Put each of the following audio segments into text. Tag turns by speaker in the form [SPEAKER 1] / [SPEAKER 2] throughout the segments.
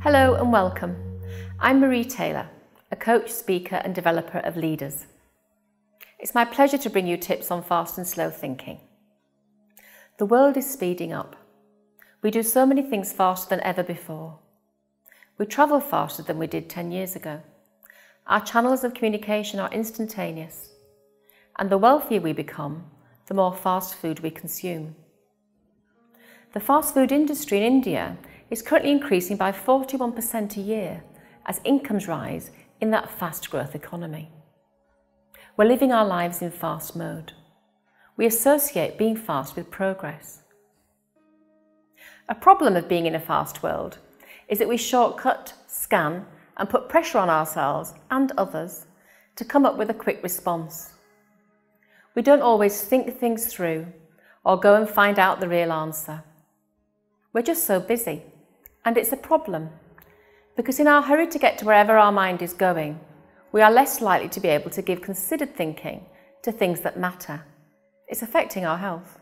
[SPEAKER 1] Hello and welcome. I'm Marie Taylor, a coach, speaker and developer of leaders. It's my pleasure to bring you tips on fast and slow thinking. The world is speeding up. We do so many things faster than ever before. We travel faster than we did 10 years ago. Our channels of communication are instantaneous. And the wealthier we become, the more fast food we consume. The fast food industry in India is currently increasing by 41% a year as incomes rise in that fast growth economy. We're living our lives in fast mode. We associate being fast with progress. A problem of being in a fast world is that we shortcut, scan, and put pressure on ourselves and others to come up with a quick response. We don't always think things through or go and find out the real answer. We're just so busy, and it's a problem because in our hurry to get to wherever our mind is going, we are less likely to be able to give considered thinking to things that matter. It's affecting our health.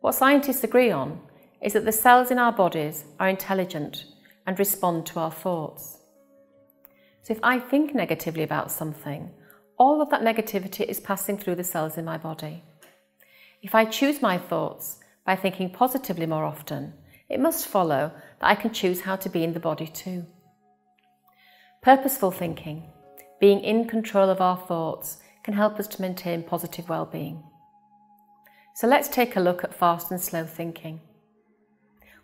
[SPEAKER 1] What scientists agree on is that the cells in our bodies are intelligent and respond to our thoughts. So if I think negatively about something, all of that negativity is passing through the cells in my body. If I choose my thoughts by thinking positively more often, it must follow that I can choose how to be in the body too. Purposeful thinking, being in control of our thoughts, can help us to maintain positive well-being. So let's take a look at fast and slow thinking.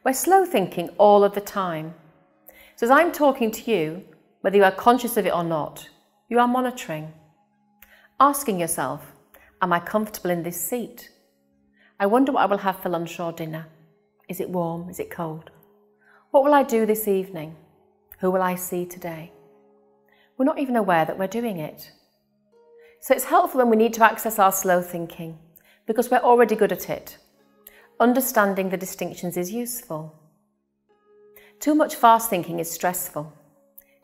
[SPEAKER 1] We're slow thinking all of the time. So as I'm talking to you, whether you are conscious of it or not, you are monitoring. Asking yourself, am I comfortable in this seat? I wonder what I will have for lunch or dinner. Is it warm? Is it cold? What will I do this evening? Who will I see today? We're not even aware that we're doing it. So it's helpful when we need to access our slow thinking because we're already good at it. Understanding the distinctions is useful. Too much fast thinking is stressful.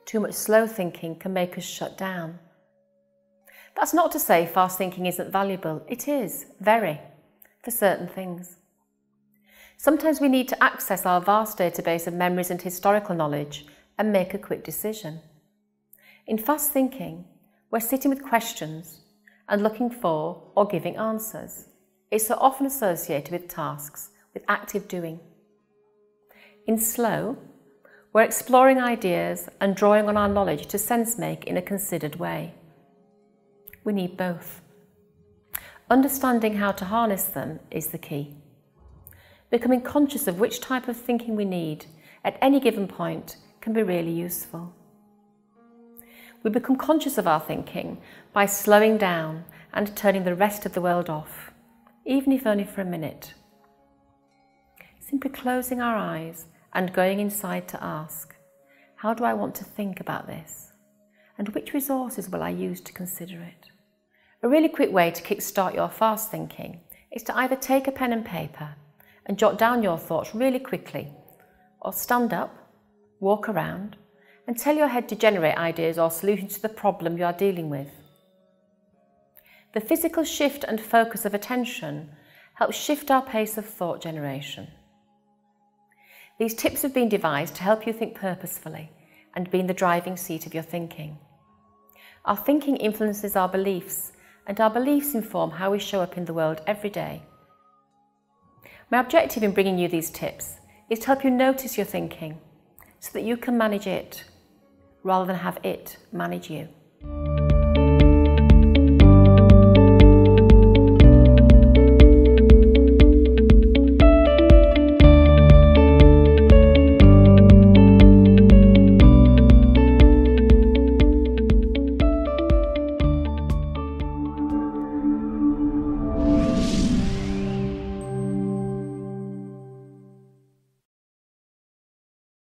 [SPEAKER 1] Too much slow thinking can make us shut down. That's not to say fast thinking isn't valuable. It is, very, for certain things. Sometimes we need to access our vast database of memories and historical knowledge and make a quick decision. In fast thinking, we're sitting with questions and looking for or giving answers. It's so often associated with tasks, with active doing. In slow, we're exploring ideas and drawing on our knowledge to sense make in a considered way. We need both. Understanding how to harness them is the key becoming conscious of which type of thinking we need at any given point can be really useful. We become conscious of our thinking by slowing down and turning the rest of the world off, even if only for a minute. Simply closing our eyes and going inside to ask, how do I want to think about this? And which resources will I use to consider it? A really quick way to kickstart your fast thinking is to either take a pen and paper and jot down your thoughts really quickly, or stand up, walk around, and tell your head to generate ideas or solutions to the problem you are dealing with. The physical shift and focus of attention helps shift our pace of thought generation. These tips have been devised to help you think purposefully and be in the driving seat of your thinking. Our thinking influences our beliefs, and our beliefs inform how we show up in the world every day. My objective in bringing you these tips is to help you notice your thinking so that you can manage it rather than have it manage you.